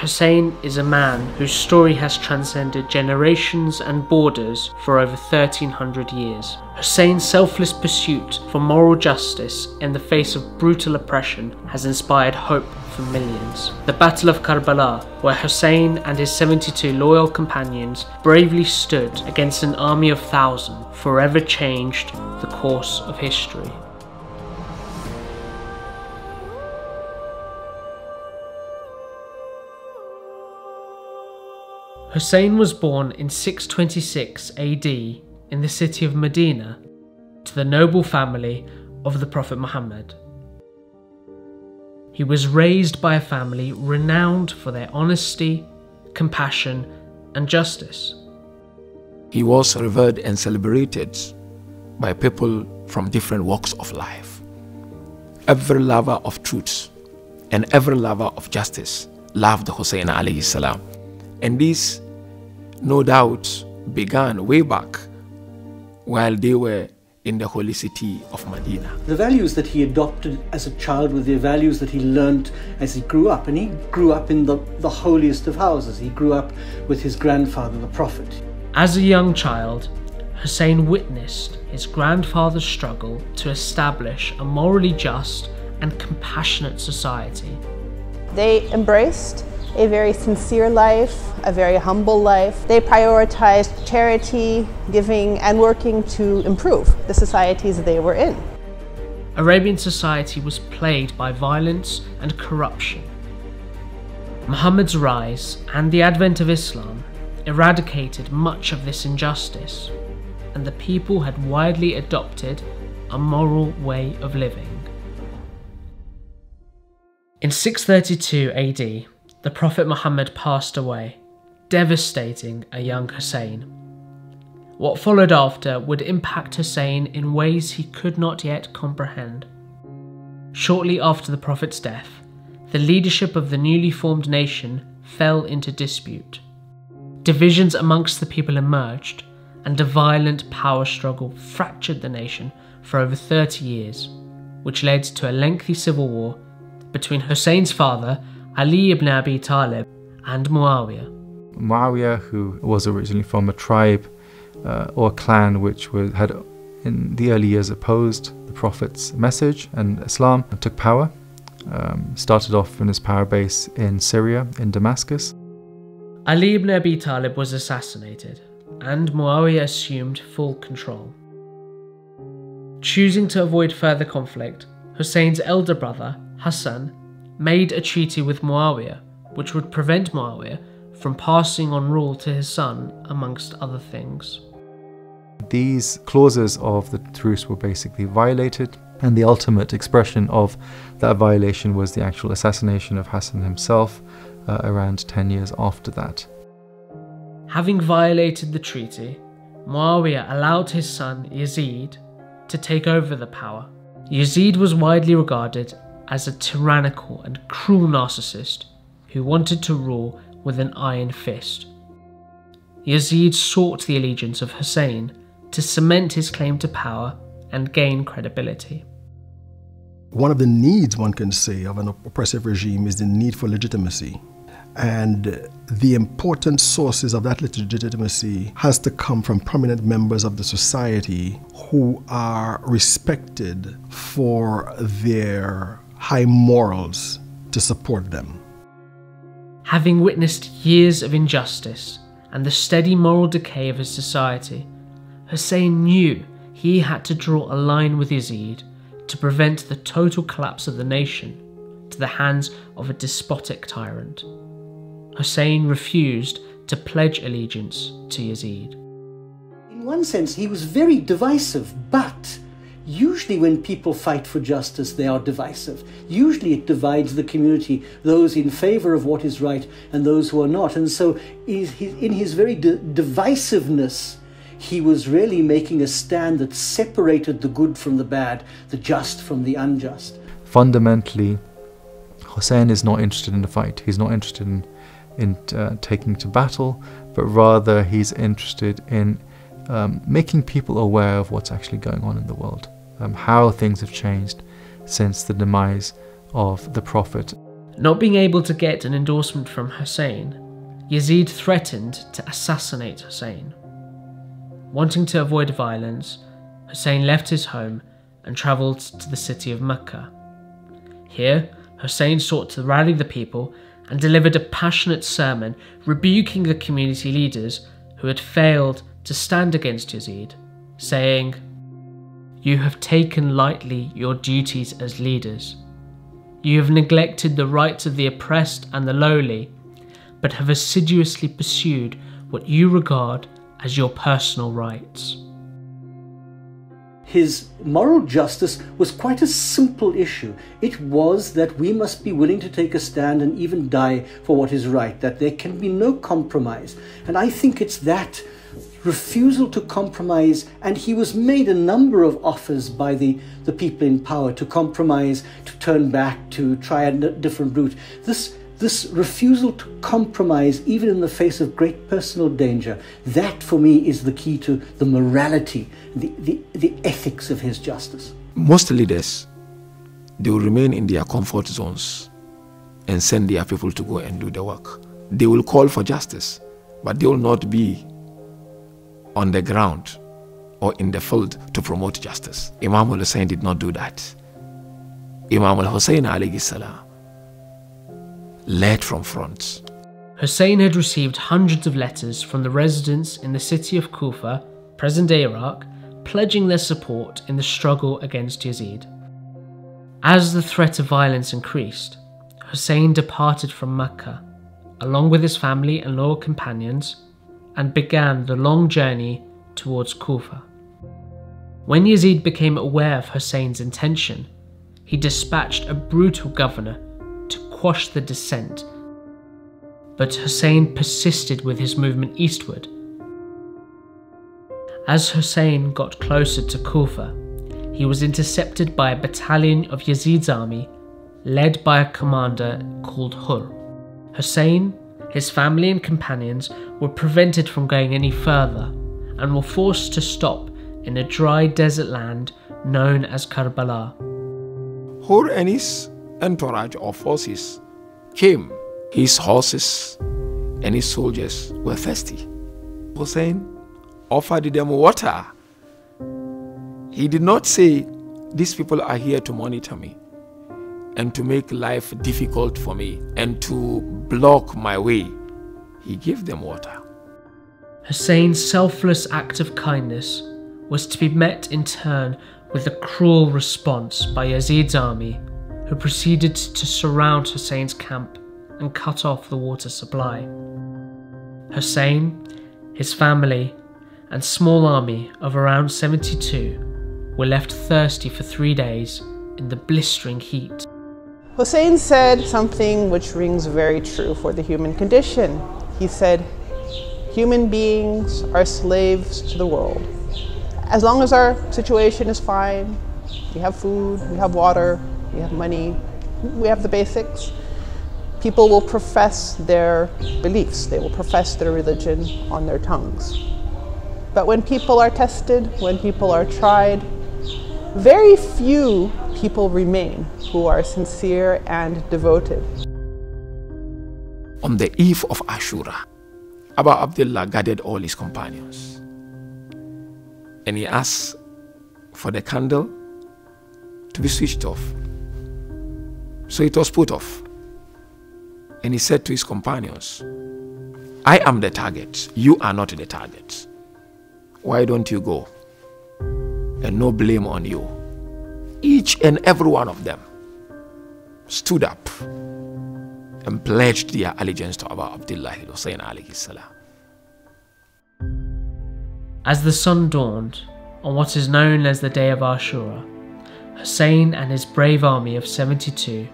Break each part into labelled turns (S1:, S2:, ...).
S1: Hussein is a man whose story has transcended generations and borders for over 1300 years. Hussein's selfless pursuit for moral justice in the face of brutal oppression has inspired hope for millions. The Battle of Karbala, where Hussein and his 72 loyal companions bravely stood against an army of thousands, forever changed the course of history. Hussein was born in 626 AD in the city of Medina to the noble family of the Prophet Muhammad. He was raised by a family renowned for their honesty, compassion, and justice.
S2: He was revered and celebrated by people from different walks of life. Every lover of truth and every lover of justice loved Hussein alayhi salam. And this, no doubt, began way back while they were in the holy city of Medina.
S3: The values that he adopted as a child were the values that he learnt as he grew up. And he grew up in the, the holiest of houses. He grew up with his grandfather, the Prophet.
S1: As a young child, Hussein witnessed his grandfather's struggle to establish a morally just and compassionate society.
S4: They embraced a very sincere life, a very humble life. They prioritized charity, giving, and working to improve the societies they were in.
S1: Arabian society was plagued by violence and corruption. Muhammad's rise and the advent of Islam eradicated much of this injustice, and the people had widely adopted a moral way of living. In 632 AD, the Prophet Muhammad passed away, devastating a young Hussein. What followed after would impact Hussein in ways he could not yet comprehend. Shortly after the Prophet's death, the leadership of the newly formed nation fell into dispute. Divisions amongst the people emerged, and a violent power struggle fractured the nation for over 30 years, which led to a lengthy civil war between Hussein's father Ali ibn Abi Talib and Muawiyah.
S5: Muawiyah, who was originally from a tribe uh, or clan which was, had in the early years opposed the Prophet's message and Islam, took power. Um, started off in his power base in Syria, in Damascus.
S1: Ali ibn Abi Talib was assassinated, and Muawiyah assumed full control. Choosing to avoid further conflict, Hussein's elder brother, Hassan, made a treaty with Muawiyah, which would prevent Muawiyah from passing on rule to his son, amongst other things.
S5: These clauses of the truce were basically violated, and the ultimate expression of that violation was the actual assassination of Hassan himself uh, around 10 years after that.
S1: Having violated the treaty, Muawiyah allowed his son Yazid to take over the power. Yazid was widely regarded as a tyrannical and cruel narcissist who wanted to rule with an iron fist. Yazid sought the allegiance of Hussein to cement his claim to power and gain credibility.
S6: One of the needs, one can say, of an oppressive regime is the need for legitimacy. And the important sources of that legitimacy has to come from prominent members of the society who are respected for their high morals to support them.
S1: Having witnessed years of injustice and the steady moral decay of his society, Hussein knew he had to draw a line with Yazid to prevent the total collapse of the nation to the hands of a despotic tyrant. Hussein refused to pledge allegiance to Yazid.
S3: In one sense, he was very divisive, but Usually, when people fight for justice, they are divisive. Usually, it divides the community, those in favor of what is right and those who are not. And so, in his very divisiveness, he was really making a stand that separated the good from the bad, the just from the unjust.
S5: Fundamentally, Hussein is not interested in the fight. He's not interested in, in uh, taking to battle, but rather he's interested in um, making people aware of what's actually going on in the world um, how things have changed since the demise of the Prophet.
S1: Not being able to get an endorsement from Hussein, Yazid threatened to assassinate Hussein. Wanting to avoid violence, Hussein left his home and travelled to the city of Mecca. Here, Hussein sought to rally the people and delivered a passionate sermon rebuking the community leaders who had failed to stand against Yazid, saying, You have taken lightly your duties as leaders. You have neglected the rights of the oppressed and the lowly, but have assiduously pursued what you regard as your personal rights.
S3: His moral justice was quite a simple issue. It was that we must be willing to take a stand and even die for what is right, that there can be no compromise. And I think it's that refusal to compromise, and he was made a number of offers by the, the people in power to compromise, to turn back, to try a different route. This this refusal to compromise, even in the face of great personal danger, that for me is the key to the morality, the, the, the ethics of his justice.
S2: Most leaders, they will remain in their comfort zones and send their people to go and do the work. They will call for justice, but they will not be on the ground or in the field to promote justice. Imam al-Hussein did not do that. Imam alayhi salam led from front.
S1: Hussein had received hundreds of letters from the residents in the city of Kufa, present day Iraq, pledging their support in the struggle against Yazid. As the threat of violence increased, Hussein departed from Mecca, along with his family and loyal companions, and began the long journey towards Kufa. When Yazid became aware of Hussein's intention, he dispatched a brutal governor to quash the dissent, but Hussein persisted with his movement eastward. As Hussein got closer to Kufa, he was intercepted by a battalion of Yazid's army led by a commander called Hur. Hussein, his family, and companions were prevented from going any further and were forced to stop in a dry desert land known as Karbala.
S2: Hur and his entourage of horses came. His horses and his soldiers were thirsty. Hussein offered them water. He did not say, These people are here to monitor me and to make life difficult for me and to block my way. He gave them water.
S1: Hussein's selfless act of kindness was to be met in turn with a cruel response by Yazid's army who proceeded to surround Hussein's camp and cut off the water supply. Hussein, his family, and small army of around 72 were left thirsty for three days in the blistering heat.
S4: Hussein said something which rings very true for the human condition. He said, Human beings are slaves to the world. As long as our situation is fine, we have food, we have water, we have money, we have the basics. People will profess their beliefs, they will profess their religion on their tongues. But when people are tested, when people are tried, very few people remain who are sincere and devoted.
S2: On the eve of Ashura, Abu Abdullah gathered all his companions and he asked for the candle to be switched off. So it was put off. And he said to his companions, I am the target, you are not the target. Why don't you go? And no blame on you. Each and every one of them stood up and pledged their allegiance to Abu Abdullah Hussein alayhi salam.
S1: As the sun dawned on what is known as the day of Ashura, Hussein and his brave army of 72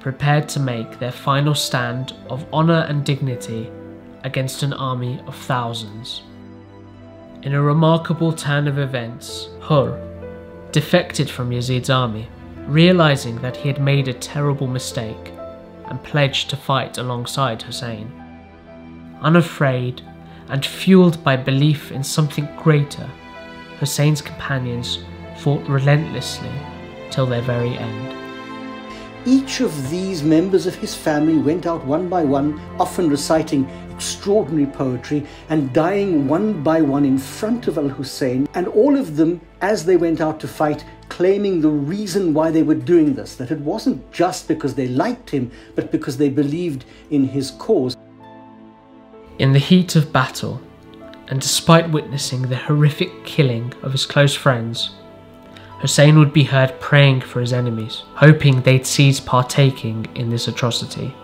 S1: prepared to make their final stand of honour and dignity against an army of thousands. In a remarkable turn of events, Hur defected from Yazid's army, realizing that he had made a terrible mistake and pledged to fight alongside Hussein. Unafraid and fueled by belief in something greater, Hussein's companions fought relentlessly till their very end.
S3: each of these members of his family went out one by one, often reciting extraordinary poetry and dying one by one in front of Al Hussein, and all of them, as they went out to fight, claiming the reason why they were doing this, that it wasn't just because they liked him, but because they believed in his cause.
S1: In the heat of battle, and despite witnessing the horrific killing of his close friends, Hussein would be heard praying for his enemies, hoping they'd cease partaking in this atrocity.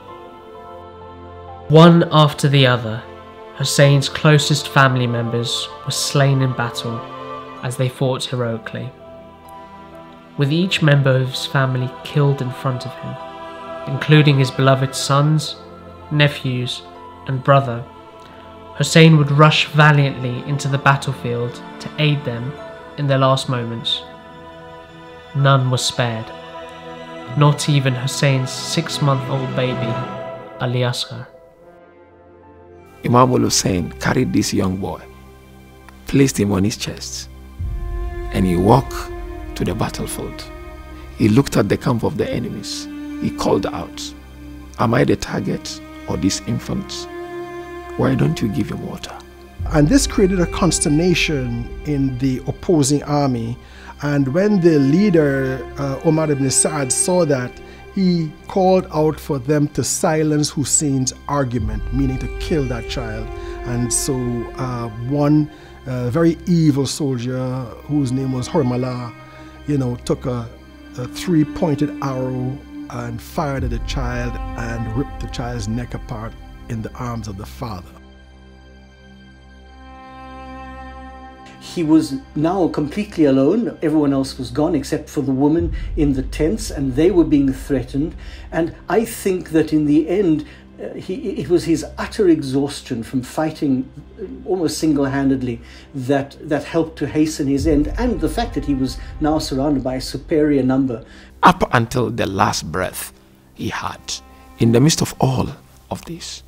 S1: One after the other, Hussein's closest family members were slain in battle as they fought heroically, with each member of his family killed in front of him, including his beloved sons, nephews, and brother. Hussein would rush valiantly into the battlefield to aid them in their last moments. None was spared, not even Hussein's six month old baby, Ali Asghar.
S2: Imam Hussein carried this young boy, placed him on his chest, and he walked to the battlefield. He looked at the camp of the enemies. He called out, Am I the target or this infant? Why don't you give him water?
S6: And this created a consternation in the opposing army. And when the leader, uh, Omar ibn Sa'ad, saw that, he called out for them to silence Hussein's argument, meaning to kill that child. And so uh, one uh, very evil soldier, whose name was Hormala, you know, took a, a three-pointed arrow and fired at the child and ripped the child's neck apart in the arms of the father.
S3: He was now completely alone. Everyone else was gone except for the woman in the tents, and they were being threatened. And I think that in the end, uh, he, it was his utter exhaustion from fighting uh, almost single-handedly that, that helped to hasten his end, and the fact that he was now surrounded by a superior number.
S2: Up until the last breath he had, in the midst of all of this,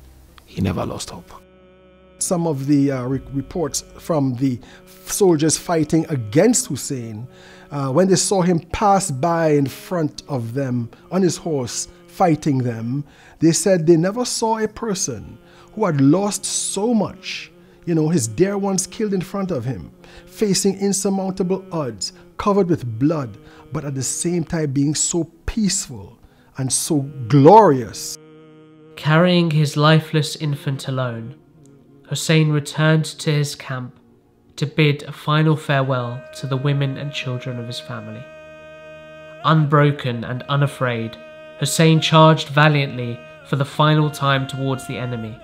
S2: he never lost hope.
S6: Some of the uh, re- reports from the soldiers fighting against Hussein, uh, when they saw him pass by in front of them on his horse, fighting them, they said they never saw a person who had lost so much, you know, his dear ones killed in front of him, facing insurmountable odds, covered with blood, but at the same time being so peaceful and so glorious.
S1: Carrying his lifeless infant alone, Hussein returned to his camp to bid a final farewell to the women and children of his family. Unbroken and unafraid, Hussein charged valiantly for the final time towards the enemy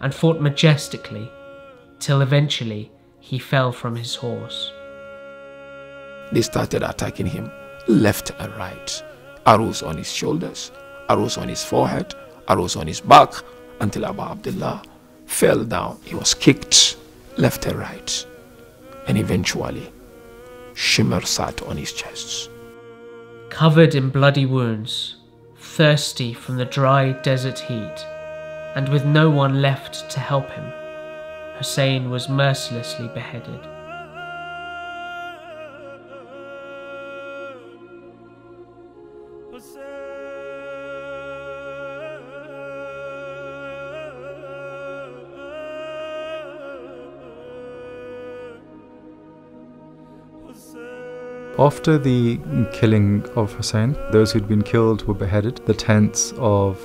S1: and fought majestically till eventually he fell from his horse.
S2: They started attacking him left and right. Arrows on his shoulders, arrows on his forehead, arrows on his back, until Abu Abdullah fell down. He was kicked left and right. And eventually, Shimr sat on his chest.
S1: Covered in bloody wounds, thirsty from the dry desert heat, and with no one left to help him, Hussein was mercilessly beheaded.
S5: After the killing of Hussein, those who'd been killed were beheaded. The tents of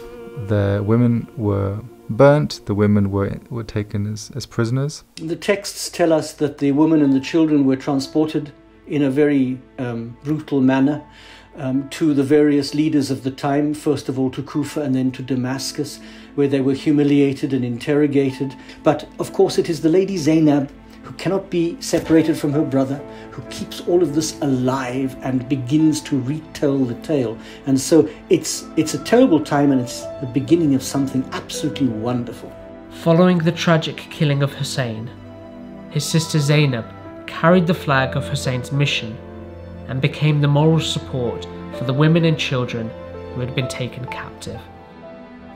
S5: the women were burnt. The women were, were taken as, as prisoners.
S3: The texts tell us that the women and the children were transported in a very um, brutal manner um, to the various leaders of the time, first of all to Kufa and then to Damascus, where they were humiliated and interrogated. But of course, it is the lady Zainab who cannot be separated from her brother, who keeps all of this alive and begins to retell the tale. And so it's it's a terrible time and it's the beginning of something absolutely wonderful.
S1: Following the tragic killing of Hussein, his sister Zainab carried the flag of Hussein's mission and became the moral support for the women and children who had been taken captive.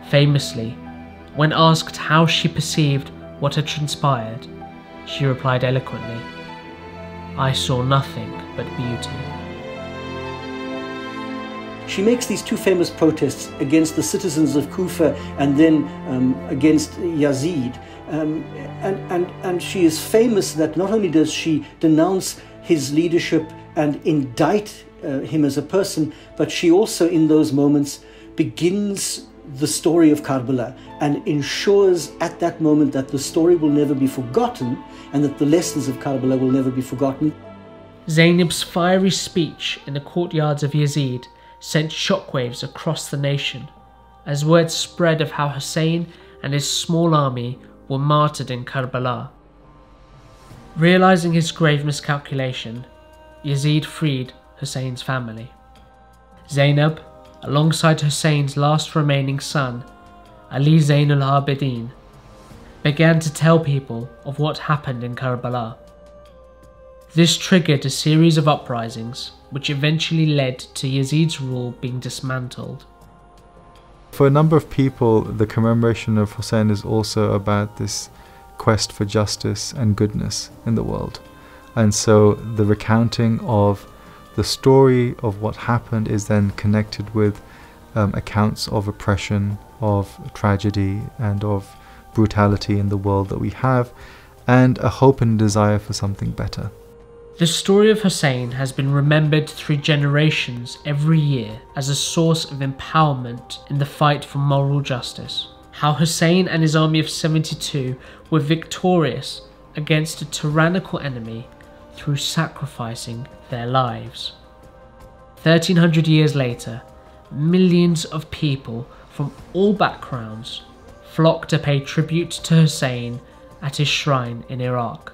S1: Famously, when asked how she perceived what had transpired, she replied eloquently, I saw nothing but beauty.
S3: she makes these two famous protests against the citizens of Kufa and then um, against Yazid. Um, and, and, and she is famous that not only does she denounce his leadership and indict uh, him as a person, but she also, in those moments, begins the story of Karbala and ensures at that moment that the story will never be forgotten and that the lessons of Karbala will never be forgotten.
S1: Zainab's fiery speech in the courtyards of Yazid sent shockwaves across the nation as word spread of how Hussein and his small army were martyred in Karbala. Realizing his grave miscalculation, Yazid freed Hussein's family. Zainab, alongside Hussein's last remaining son, Ali Zain al Abidin, began to tell people of what happened in Karbala. This triggered a series of uprisings, which eventually led to Yazid's rule being dismantled.
S5: For a number of people, the commemoration of Hussein is also about this quest for justice and goodness in the world. And so the recounting of the story of what happened is then connected with um, accounts of oppression, of tragedy, and of brutality in the world that we have, and a hope and desire for something better.
S1: The story of Hussein has been remembered through generations every year as a source of empowerment in the fight for moral justice. How Hussein and his army of 72 were victorious against a tyrannical enemy through sacrificing their lives. 1300 years later, millions of people from all backgrounds flock to pay tribute to Hussein at his shrine in Iraq.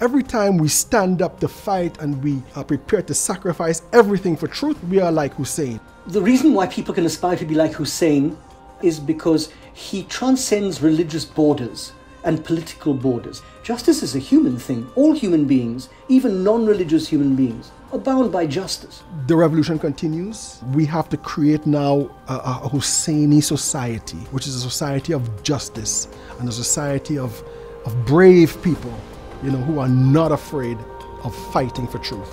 S6: Every time we stand up to fight and we are prepared to sacrifice everything for truth, we are like Hussein.
S3: The reason why people can aspire to be like Hussein is because he transcends religious borders and political borders. Justice is a human thing. All human beings, even non religious human beings, are bound by justice.
S6: The revolution continues. We have to create now a, a Husseini society, which is a society of justice and a society of, of brave people, you know, who are not afraid of fighting for truth.